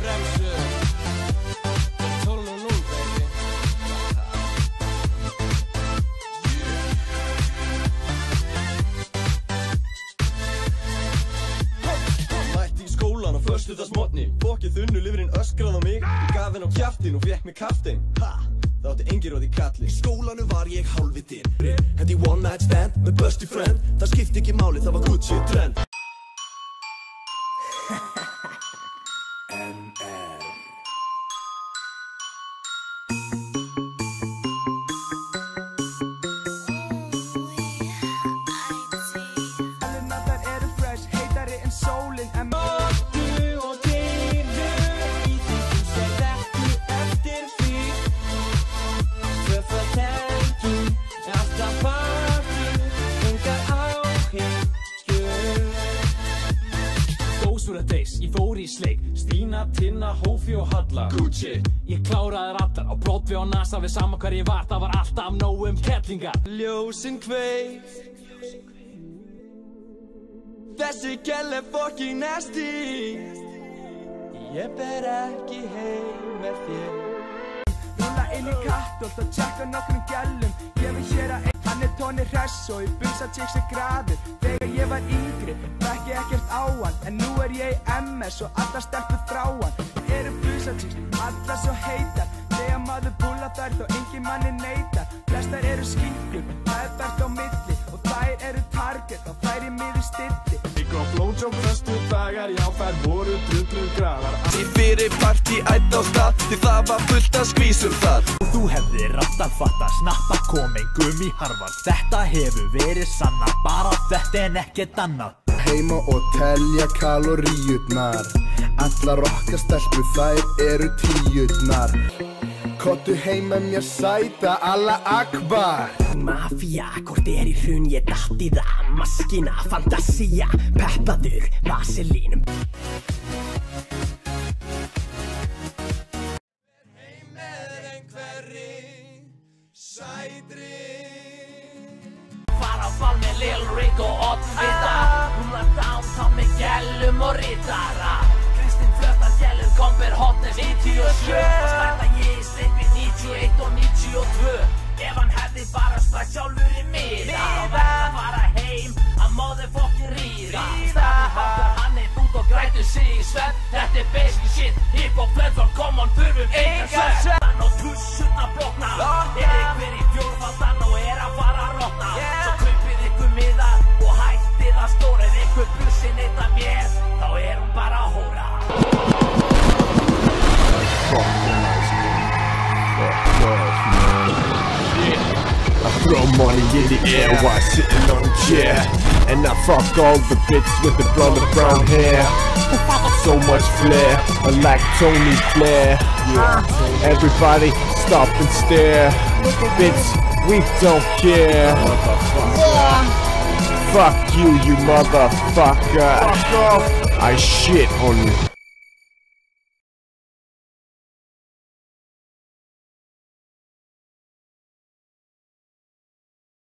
bremsu Það er 12 og 0 baby Mætti í skólan á förstu þess mótni Bókið unnu lifurinn öskrað á mig. Ég gaf henn á kjæftin og fekk mig kaftin Það átti engir og því kalli. Í skólanu var ég hálfið dyrri Hendi one night stand með besti friend. Það skipti ekki máli, það var Gucci trend. Days, ég fór í sleik. Stína, Tinna, Hófi og Halla. Gucci. Ég kláraði rattar á Broadway og NASA Við sama hver ég var, það var alltaf nóg um kettlingar Ljósin kveik. Þessi kell er fucking nasty. Ég ber ekki heim með þér. Rúlla inn í kattolt og tjekka nokkrum hress og í sem graður Þegar ég var yngri, þekki ekkert á hann En nú er ég í MS og allar stelpur frá hann. Eru busa tjekk, allar svo heitar. Þegar maður púla þær þó engin manni neytar Flestar eru skýrkur, það er bært á milli. Og þær eru target og þær í miði stilli. Ég kom blóðsjók föstu dagar, já þær voru drullu graðar. Í fyrir partí ætt á stað Því það var fullt að skvísum þar. Og þú hefðir átt að fatta snappa komin gummi harvar Þetta hefur verið sanna bara þetta en ekkert annað. Heima og telja kaloríutnar Allar okkar stelpur þær eru tíutnar Kottu heim með mér sæta alla akbar. Mafía, hvort er í hrun ég datt í það. Maskina, fantasía, peppaður, vaselín Ball með Lil Rick og Oddvita Rúla downtown með gælum og rittara Kristinn flötar gælur komber hotness 97 Og stæta ég í sleipi 91 og 92 Ef hann hefði bara spætt sjálfur í miða Þá verð að fara heim að móði fokkin ríða Stefni hátur hann er út og grætur sig í svepp Þetta er basic shit, hip hop platform, come on, þurfum enga svepp Hann og tussuna blokna Er ykkur í fjórfaldan og er að fara money in the air while sitting on a chair. And I fuck all the bitches with the blonde brown hair. So much flair, unlike Tony Flair Yeah. Everybody stop and stare. Bitch, we don't care. Fuck you, you motherfucker. I shit on you